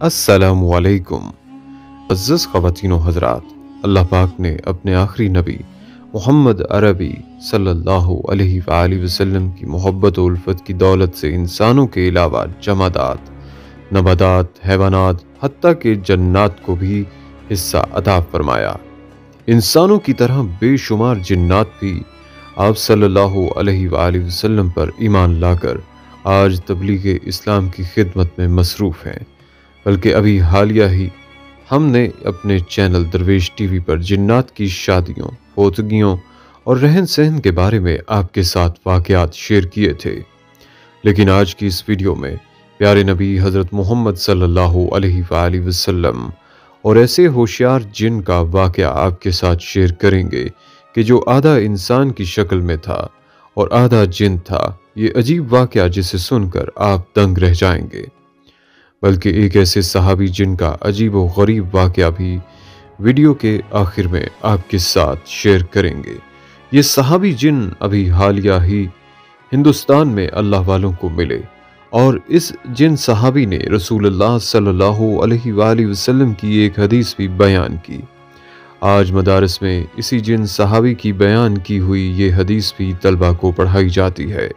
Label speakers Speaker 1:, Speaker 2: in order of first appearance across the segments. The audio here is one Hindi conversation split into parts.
Speaker 1: अस्सलामुअलैकुम। अज़्ज़ ख़वातीन हज़रात, अल्लाह पाक ने अपने आखिरी नबी मोहम्मद अरबी सल्लल्लाहु अलैहि वसल्लम की मोहब्बत उल्फत की दौलत से इंसानों के अलावा जमादात, नबादात, हैवानात हती के जन्नात को भी हिस्सा अदा फरमाया। इंसानों की तरह बेशुमार जिन्नात भी आप सल्लल्लाहु अलैहि वसल्लम पर ईमान लाकर आज तबलीग इस्लाम की खिदमत में मसरूफ़ हैं, बल्कि अभी हालिया ही हमने अपने चैनल दरवेश टीवी पर जिन्नात की शादियों पोतगियों और रहन सहन के बारे में आपके साथ वाक़ात शेयर किए थे। लेकिन आज की इस वीडियो में प्यारे नबी हज़रत मोहम्मद सल्लल्लाहु अलैहि और ऐसे होशियार जिन का वाक़ आपके साथ शेयर करेंगे कि जो आधा इंसान की शक्ल में था और आधा जिन था ये अजीब वाक़ जिसे सुनकर आप दंग रह जाएँगे। बल्कि एक ऐसे सहाबी जिनका अजीब व गरीब वाक़ भी वीडियो के आखिर में आपके साथ शेयर करेंगे। ये सहाबी जिन अभी हालिया ही हिंदुस्तान में अल्लाह वालों को मिले और इस जिन सहाबी ने रसूलुल्लाह वसल्लम की एक हदीस भी बयान की। आज मदारस में इसी जिन सहाबी की बयान की हुई ये हदीस भी तलबा को पढ़ाई जाती है।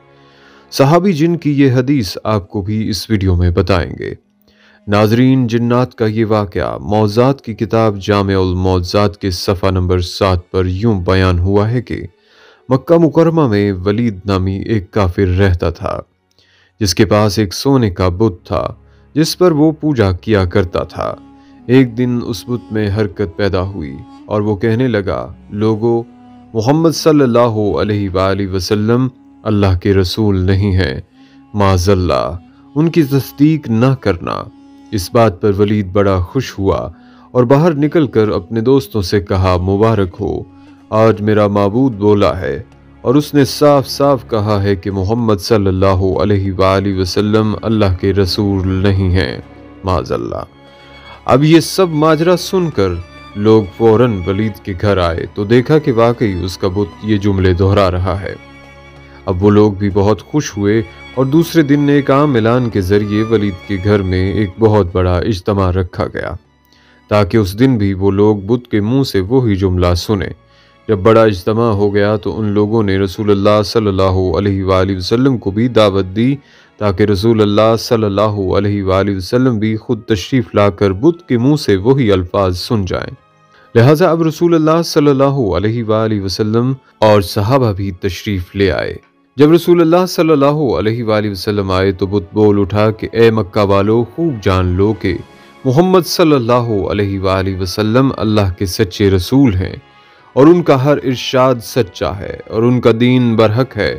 Speaker 1: सहाबी जिन की ये हदीस आपको भी इस वीडियो में बताएँगे। नाजरीन, जिन्नात का ये वाक़ मौजात की किताब जामजात के सफ़ा नंबर सात पर यूँ बयान हुआ है कि मक्का मुकरमा में वलीद नामी एक काफिर रहता था, जिसके पास एक सोने का बुत था, जिस पर वो पूजा किया करता था। एक दिन उस बुत में हरकत पैदा हुई और वो कहने लगा, लोगो, मोहम्मद सल्लल्लाहु अलैहि वसल्लम अल्लाह के रसूल नहीं हैं। माजल्ला, उनकी तस्दीक न करना। इस बात पर वलीद बड़ा खुश हुआ और बाहर निकलकर अपने दोस्तों से कहा, मुबारक हो। आज मेरा मबूद बोला है और उसने साफ़ साफ़ कहा है कि मोहम्मद सल्लल्लाहु अलैहि वसल्लम अल्लाह के रसूल नहीं हैं। माजल्ला, अब ये सब माजरा सुनकर लोग फ़ौरन वलीद के घर आए तो देखा कि वाकई उसका बुत ये जुमले दोहरा रहा है। अब वो लोग भी बहुत खुश हुए और दूसरे दिन एक आम ऐलान के ज़रिए वलीद के घर में एक बहुत बड़ा इज्तम रखा गया। ताकि उस दिन भी वो लोग बुद्ध के मुँह से वही जुमला सुने। जब बड़ा इज्तम हो गया तो उन लोगों ने रसूलुल्लाह सल्लल्लाहु अलैहि वसल्लम को भी दावत दी, ताकि रसूलुल्लाह सल्लल्लाहु अलैहि वसल्लम भी खुद तशरीफ़ लाकर बुद्ध के मुँह से वही अल्फाज सुन जाएँ। लिहाजा अब रसूलुल्लाह सल्लल्लाहु अलैहि वसल्लम और सहाबा भी तशरीफ़ ले आए। जब रसूलुल्लाह सल्लल्लाहु अलैहि वसल्लम आए तो बुत बोल उठा कि, ए मक्का वालों, खूब जान लो कि मोहम्मद सल्लल्लाहु अलैहि वसल्लम अल्लाह के सच्चे रसूल हैं और उनका हर इरशाद सच्चा है और उनका दीन बरहक है।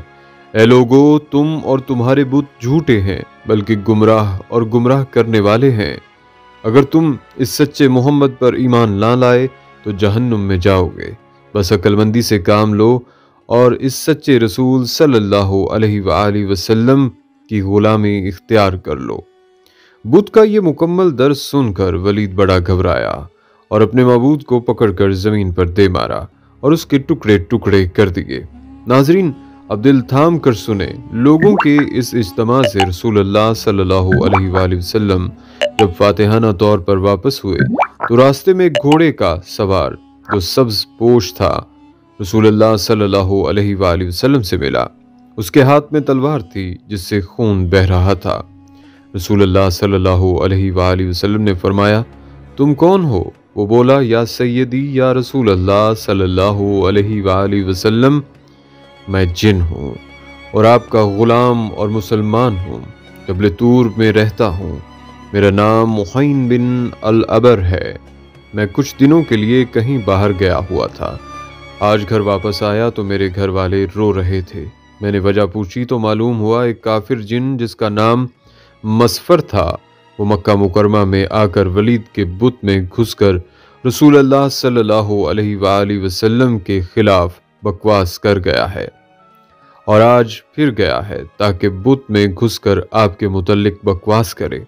Speaker 1: ए लोगो, तुम और तुम्हारे बुत झूठे हैं, बल्कि गुमराह और गुमराह करने वाले हैं। अगर तुम इस सच्चे मोहम्मद पर ईमान ना लाए तो जहन्नुम में जाओगे। बस अक्लमंदी से काम लो और इस सच्चे रसूल सल्लल्लाहु अलैहि वसल्लम की गुलामी इख्तियार कर लो। बुद्ध का ये मुकम्मल दर्ज सुनकर वलीद बड़ा घबराया और अपने मबूद को पकड़कर ज़मीन पर दे मारा और उसके टुकड़े टुकड़े कर दिए। नाजरीन, अब दिल थाम कर सुने लोगों के इस इज्तम से अलैहि वसल्लम जब फातिहाना तौर पर वापस हुए तो रास्ते में घोड़े का सवार, जो सब्ज पोश था रसूलुल्लाह सल्लल्लाहु अलैहि वसल्लम से मिला। उसके हाथ में तलवार थी, जिससे खून बह रहा था। रसूलुल्लाह सल्लल्लाहु अलैहि वसल्लम ने फरमाया, तुम कौन हो? वो बोला, या सैयदी या रसूल अल्लाह सल्लल्लाहु अलैहि वसल्लम, मैं जिन हूँ और आपका ग़ुलाम और मुसलमान हूँ। जबल तूर में रहता हूँ, मेरा नाम मुहैन बिन अल अबर है। मैं कुछ दिनों के लिए कहीं बाहर गया हुआ था। आज घर वापस आया तो मेरे घर वाले रो रहे थे। मैंने वजह पूछी तो मालूम हुआ एक काफिर जिन जिसका नाम मसफर था, वो मक्का मुकरमा में आकर वलीद के बुत में घुसकर रसूल अल्लाह सल्लल्लाहु अलैहि वसल्लम के खिलाफ बकवास कर गया है और आज फिर गया है ताकि बुत में घुसकर आपके मुतलिक बकवास करे।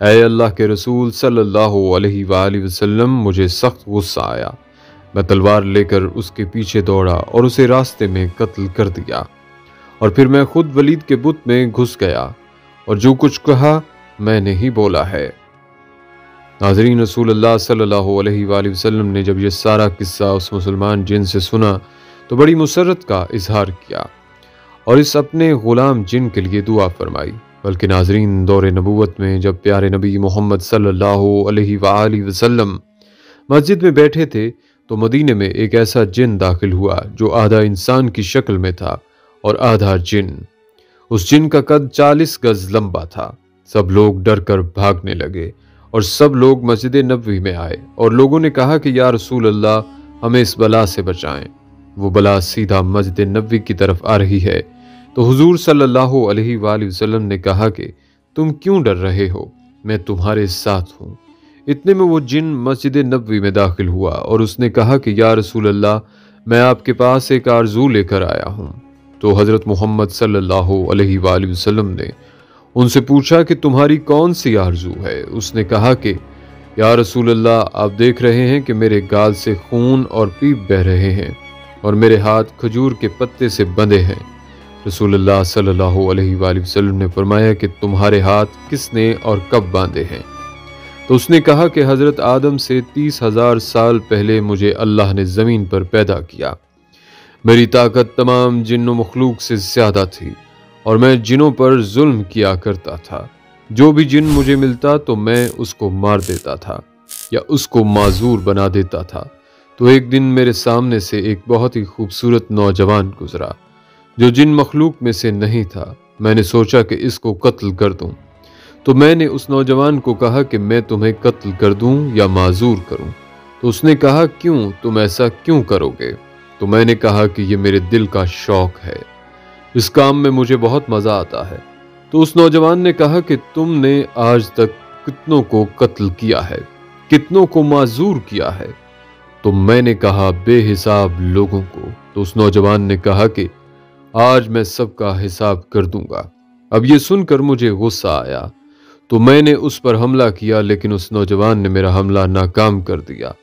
Speaker 1: अल्लाह के रसूल सल्लल्लाहु अलैहि वसल्लम, मुझे सख्त गुस्सा आया। मैं तलवार लेकर उसके पीछे दौड़ा और उसे रास्ते में कत्ल कर दिया। और फिर मैं खुद वलीद के बुत में घुस गया और जो कुछ कहा, मैंने ही बोला है। नाजरीन रसूल अल्लाह सल्लल्लाहु अलैहि वसल्लम ने जब यह सारा किस्सा उस मुसलमान जिन से सुना तो बड़ी मुसरत का इजहार किया और इस अपने ग़ुलाम जिन के लिए दुआ फरमाई। बल्कि नाजरीन, दौर नबूत में जब प्यारे नबी मोहम्मद सल्लल्लाहु अलैहि मस्जिद में बैठे थे तो मदीने में एक ऐसा जिन दाखिल हुआ जो आधा इंसान की शक्ल में था और आधा जिन। उस जिन का कद चालीस गज लंबा था। सब लोग डर कर भागने लगे और सब लोग मस्जिद नबवी में आए और लोगों ने कहा कि, या रसूल अल्लाह हमें इस बला से बचाएँ। वो बला सीधा मस्जिद नबवी की तरफ़ आ रही है। तो हुजूर सल्लल्लाहु अलैहि वसल्लम ने कहा कि, तुम क्यों डर रहे हो? मैं तुम्हारे साथ हूँ। इतने में वो जिन मस्जिद नबवी में दाखिल हुआ और उसने कहा कि, या रसूल अल्लाह मैं आपके पास एक आरज़ू लेकर आया हूँ। तो हज़रत मोहम्मद सल्लल्लाहु वसल्लम ने उनसे पूछा कि, तुम्हारी कौन सी आरज़ू है? उसने कहा कि, या रसूल अल्लाह आप देख रहे हैं कि मेरे गाल से खून और पीप बह रहे हैं और मेरे हाथ खजूर के पत्ते से बंधे हैं। रसूलुल्लाह सल्लल्लाहु अलैहि वसल्लम ने फरमाया कि, तुम्हारे हाथ किसने और कब बांधे हैं? तो उसने कहा कि हज़रत आदम से तीस हज़ार साल पहले मुझे अल्लाह ने ज़मीन पर पैदा किया। मेरी ताकत तमाम जिन्नो मखलूक से ज़्यादा थी और मैं जिनों पर जुल्म किया करता था। जो भी जिन मुझे मिलता तो मैं उसको मार देता था या उसको माजूर बना देता था। तो एक दिन मेरे सामने से एक बहुत ही खूबसूरत नौजवान गुजरा, जो जिन मखलूक में से नहीं था। मैंने सोचा कि इसको कत्ल कर दूँ। तो मैंने उस नौजवान को कहा कि मैं तुम्हें कत्ल कर दूँ या माजूर करूँ। तो उसने कहा, क्यों? तुम ऐसा क्यों करोगे? तो मैंने कहा कि यह मेरे दिल का शौक है। इस काम में मुझे बहुत मज़ा आता है। तो उस नौजवान ने कहा कि तुमने आज तक कितनों को कत्ल किया है, कितनों को माजूर किया है। तो मैंने कहा, बेहिसाब लोगों को। तो उस नौजवान ने कहा कि, आज मैं सबका हिसाब कर दूँगा। अब ये सुनकर मुझे गुस्सा आया। तो मैंने उस पर हमला किया, लेकिन उस नौजवान ने मेरा हमला नाकाम कर दिया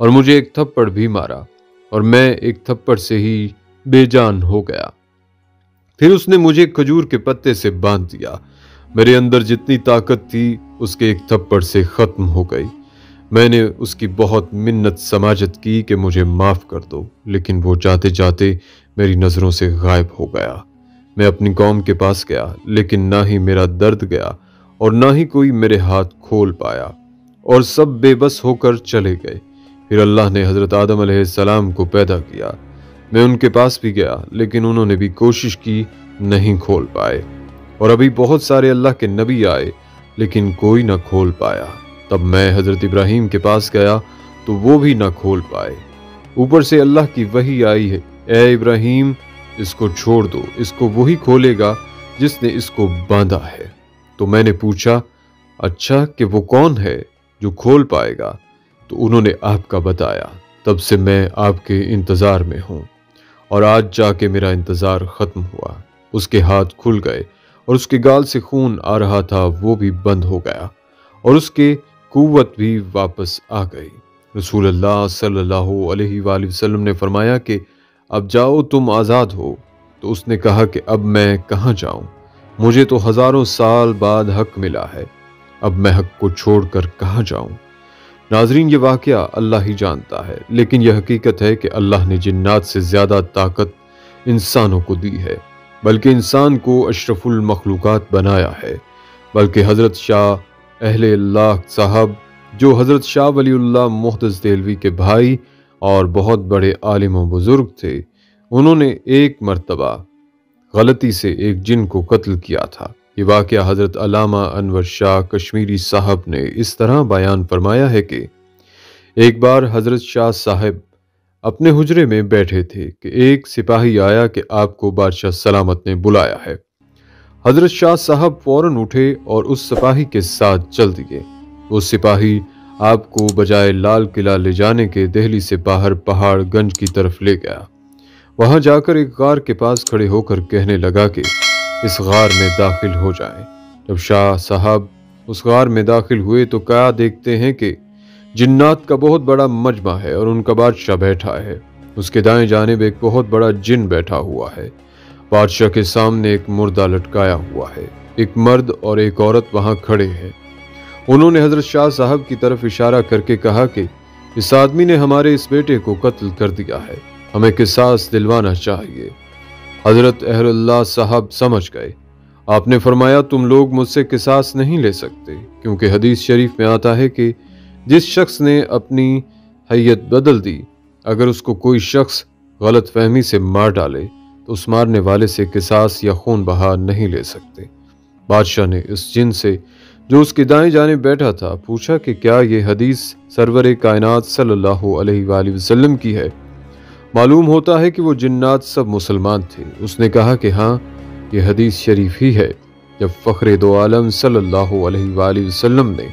Speaker 1: और मुझे एक थप्पड़ भी मारा और मैं एक थप्पड़ से ही बेजान हो गया। फिर उसने मुझे खजूर के पत्ते से बाँध दिया। मेरे अंदर जितनी ताकत थी, उसके एक थप्पड़ से खत्म हो गई। मैंने उसकी बहुत मिन्नत समाजत की कि मुझे माफ़ कर दो, लेकिन वो जाते जाते मेरी नज़रों से गायब हो गया। मैं अपनी कौम के पास गया, लेकिन ना ही मेरा दर्द गया और ना ही कोई मेरे हाथ खोल पाया। और सब बेबस होकर चले गए। फिर अल्लाह ने हज़रत आदम सलाम को पैदा किया। मैं उनके पास भी गया, लेकिन उन्होंने भी कोशिश की नहीं खोल पाए। और अभी बहुत सारे अल्लाह के नबी आए, लेकिन कोई ना खोल पाया। तब मैं हज़रत इब्राहिम के पास गया तो वो भी ना खोल पाए। ऊपर से अल्लाह की वही आई है, ए इब्राहिम, इसको छोड़ दो, इसको वही खोलेगा जिसने इसको बांधा है। तो मैंने पूछा अच्छा कि वो कौन है जो खोल पाएगा? तो उन्होंने आपका बताया, तब से मैं आपके इंतज़ार में हूँ। और आज जाके मेरा इंतज़ार ख़त्म हुआ। उसके हाथ खुल गए और उसके गाल से खून आ रहा था, वो भी बंद हो गया। और उसके कुवत भी वापस आ गई। रसूल अल्लाह वसल्लम ने फरमाया कि, अब जाओ, तुम आज़ाद हो। तो उसने कहा कि, अब मैं कहाँ जाऊँ? मुझे तो हज़ारों साल बाद हक मिला है। अब मैं हक को छोड़कर कहाँ जाऊँ? नाजरीन, ये वाक़ अल्लाह ही जानता है, लेकिन यह हकीकत है कि अल्लाह ने जिन्नात से ज़्यादा ताकत इंसानों को दी है, बल्कि इंसान को अशरफुल मखलूक़ात बनाया है, बल्कि हज़रत शाह, अहले अल्लाह साहब, जो हज़रत शाह वली मुहदस देलवी के भाई और बहुत बड़े आलिम बुज़ुर्ग थे, उन्होंने एक मरतबा गलती से एक जिन को कत्ल किया था। ये वाक़ हज़रत अलामा अनवर शाह कश्मीरी साहब ने इस तरह बयान फरमाया है कि एक बार हज़रत शाह साहब अपने हुजरे में बैठे थे कि एक सिपाही आया कि आपको बादशाह सलामत ने बुलाया है। हज़रत शाह साहब फ़ौरन उठे और उस सिपाही के साथ चल दिए। वो सिपाही आपको बजाय लाल किला ले जाने के दहली से बाहर पहाड़ गंज की तरफ़ ले गया। वहाँ जाकर एक गार के पास खड़े होकर कहने लगा कि इस गार में दाखिल हो जाएँ। जब शाह साहब उस गार में दाखिल हुए तो क्या देखते हैं कि जिन्नात का बहुत बड़ा मजमा है और उनका बादशाह बैठा है। उसके दाएँ जाने एक बहुत बड़ा जिन बैठा हुआ है। बादशाह के सामने एक मुर्दा लटकाया हुआ है। एक मर्द और एक औरत वहाँ खड़े हैं। उन्होंने हज़रत शाह साहब की तरफ़ इशारा करके कहा कि इस आदमी ने हमारे इस बेटे को कत्ल कर दिया है। हमें किसास दिलवाना चाहिए। हज़रत अहरल्ला साहब समझ गए। आपने फरमाया, तुम लोग मुझसे किसास नहीं ले सकते, क्योंकि हदीस शरीफ में आता है कि जिस शख्स ने अपनी हैयत बदल दी, अगर उसको कोई शख्स गलत फहमी से मार डाले तो उस मारने वाले से किसास या खून बहा नहीं ले सकते। बादशाह ने इस जिन से, जो उसके दाएँ जाने बैठा था, पूछा कि क्या ये हदीस सरवर कायनात सल्लल्लाहु अलैहि वसल्लम की है? मालूम होता है कि वो जिन्नात सब मुसलमान थे। उसने कहा कि हाँ ये हदीस शरीफ ही है। जब फ़ख्र दो आलम सल्लल्लाहु अलैहि वसल्लम ने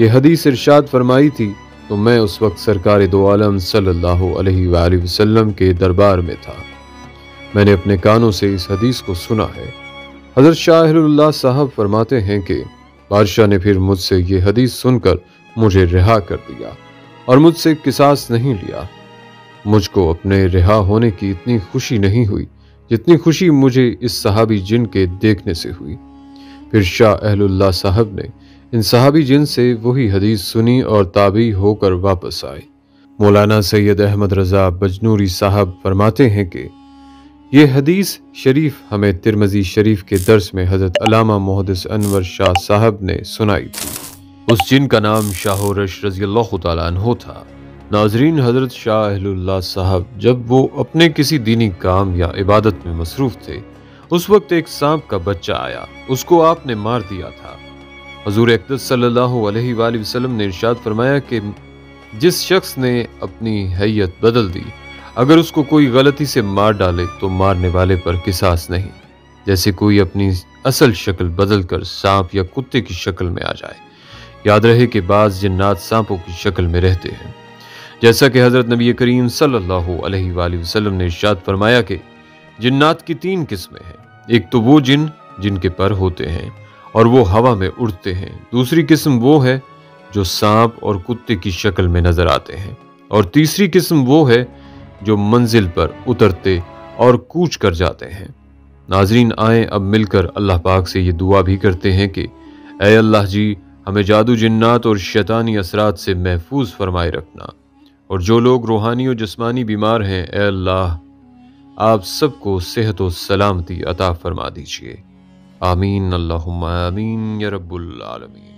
Speaker 1: यह हदीस इरशाद फरमाई थी तो मैं उस वक्त सरकार दो आलम सल्लल्लाहु अलैहि वसल्लम के दरबार में था। मैंने अपने कानों से इस हदीस को सुना है। हज़रत शाह साहब फरमाते हैं कि बादशाह ने फिर मुझसे ये हदीस सुनकर मुझे रिहा कर दिया और मुझसे किसास नहीं लिया। मुझको अपने रिहा होने की इतनी खुशी नहीं हुई, जितनी खुशी मुझे इस सहाबी जिन के देखने से हुई। फिर शाह अहलुल्लाह साहब ने इन सहाबी जिन से वही हदीस सुनी और ताबी होकर वापस आए। मौलाना सैयद अहमद रजा बजनूरी साहब फरमाते हैं कि, ये हदीस शरीफ हमें तिरमजी शरीफ के दर्स में हज़रत अलामा मोहदस अनवर शाह साहब ने सुनाई थी। उस जिन का नाम शाह रश रज़ी अल्लाह था। नाजरीन, हज़रत शाह साहब, जब वो अपने किसी दीनी काम या इबादत में मसरूफ़ थे, उस वक्त एक सांप का बच्चा आया। उसको आपने मार दिया था। हजूर अकदस ने इरशाद फरमाया कि जिस शख्स ने अपनी हैयत बदल दी, अगर उसको कोई गलती से मार डाले तो मारने वाले पर किसास नहीं, जैसे कोई अपनी असल शक्ल बदल कर सांप या कुत्ते की शक्ल में आ जाए। याद रहे कि बाज जन्नात सांपों की शक्ल में रहते हैं। जैसा कि हज़रत नबी करीम सल्लल्लाहु अलैहि वसल्लम ने इरशाद फरमाया कि जिन्नात की तीन किस्में हैं। एक तो वो जिन, जिनके पर होते हैं और वो हवा में उड़ते हैं। दूसरी किस्म वो है जो सांप और कुत्ते की शक्ल में नज़र आते हैं। और तीसरी किस्म वो है जो मंजिल पर उतरते और कूच कर जाते हैं। नाजरीन आए, अब मिलकर अल्लाह पाक से ये दुआ भी करते हैं कि अय अल्लाह जी, हमें जादू जन्नात और शैतानी असरात से महफूज फरमाए रखना। और जो लोग रूहानी और जिस्मानी बीमार हैं, ए अल्लाह, आप सबको सेहत और सलामती अता फरमा दीजिए। आमीन अल्लाह आमीन, या रब्बुल आलमीन।